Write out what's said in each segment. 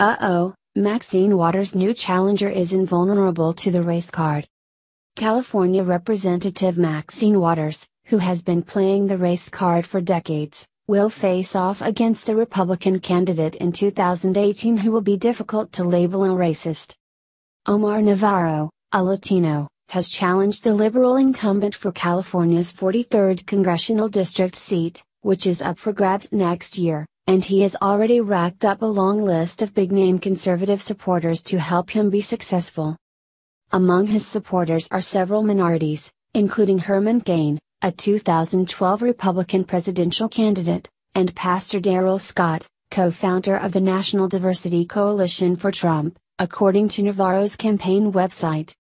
Uh oh, Maxine Waters' new challenger is invulnerable to the race card. California Representative Maxine Waters, who has been playing the race card for decades, will face off against a Republican candidate in 2018 who will be difficult to label a racist. Omar Navarro, a Latino, has challenged the liberal incumbent for California's 43rd congressional district seat, which is up for grabs next year and he has already racked up a long list of big name conservative supporters to help him be successful. Among his supporters are several minorities, including Herman Cain, a 2012 Republican presidential candidate, and Pastor Darrell Scott, co founder of the National Diversity Coalition for Trump, according to Navarro's campaign website.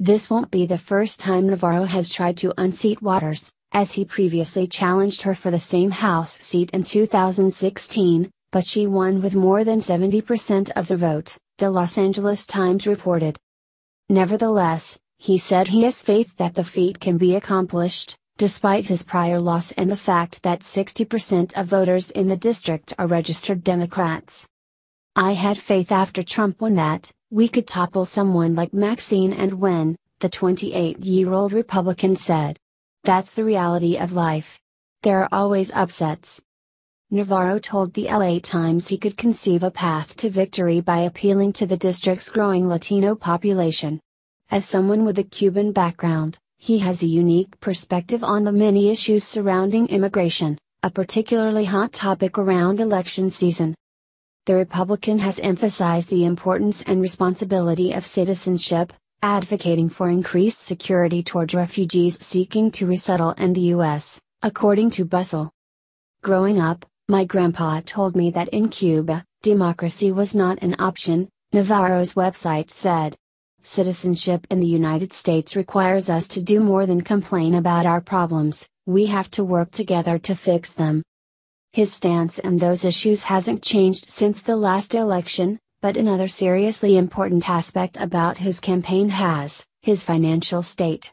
This won't be the first time Navarro has tried to unseat Waters as he previously challenged her for the same House seat in 2016, but she won with more than 70% of the vote, the Los Angeles Times reported. Nevertheless, he said he has faith that the feat can be accomplished, despite his prior loss and the fact that 60% of voters in the district are registered Democrats. I had faith after Trump won that, we could topple someone like Maxine and win, the 28 year old Republican said. That's the reality of life. There are always upsets. Navarro told the LA Times he could conceive a path to victory by appealing to the district's growing Latino population. As someone with a Cuban background, he has a unique perspective on the many issues surrounding immigration, a particularly hot topic around election season. The Republican has emphasized the importance and responsibility of citizenship, advocating for increased security towards refugees seeking to resettle in the U.S., according to Bustle. Growing up, my grandpa told me that in Cuba, democracy was not an option, Navarro's website said. Citizenship in the United States requires us to do more than complain about our problems, we have to work together to fix them. His stance on those issues hasn't changed since the last election, but another seriously important aspect about his campaign has, his financial state.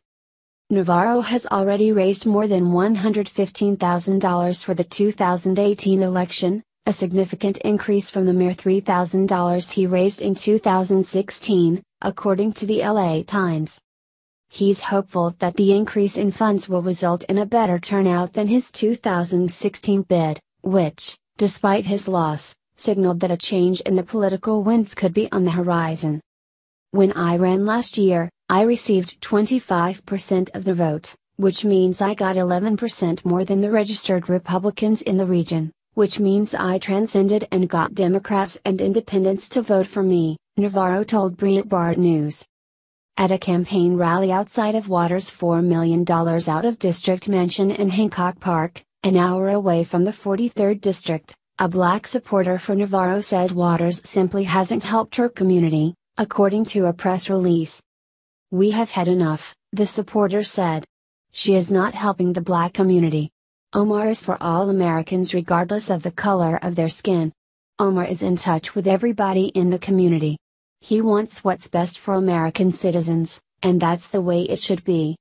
Navarro has already raised more than $115,000 for the 2018 election, a significant increase from the mere $3,000 he raised in 2016, according to the LA Times. He's hopeful that the increase in funds will result in a better turnout than his 2016 bid, which, despite his loss, signaled that a change in the political winds could be on the horizon. When I ran last year, I received 25% of the vote, which means I got 11% more than the registered Republicans in the region, which means I transcended and got Democrats and independents to vote for me, Navarro told Breitbart News. At a campaign rally outside of Waters' $4 million out of district mansion in Hancock Park, an hour away from the 43rd district, a black supporter for Navarro said Waters simply hasn't helped her community, according to a press release. We have had enough, the supporter said. She is not helping the black community. Omar is for all Americans regardless of the color of their skin. Omar is in touch with everybody in the community. He wants what's best for American citizens, and that's the way it should be.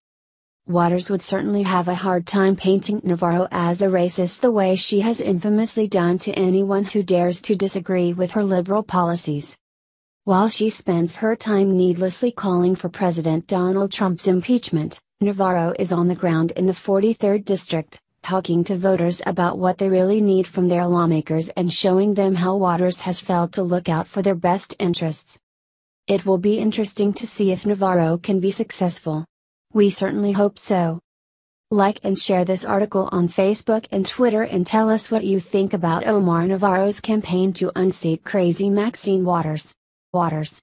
Waters would certainly have a hard time painting Navarro as a racist the way she has infamously done to anyone who dares to disagree with her liberal policies. While she spends her time needlessly calling for President Donald Trump's impeachment, Navarro is on the ground in the 43rd District, talking to voters about what they really need from their lawmakers and showing them how Waters has failed to look out for their best interests. It will be interesting to see if Navarro can be successful. We certainly hope so. Like and share this article on Facebook and Twitter and tell us what you think about Omar Navarro's campaign to unseat crazy Maxine Waters. Waters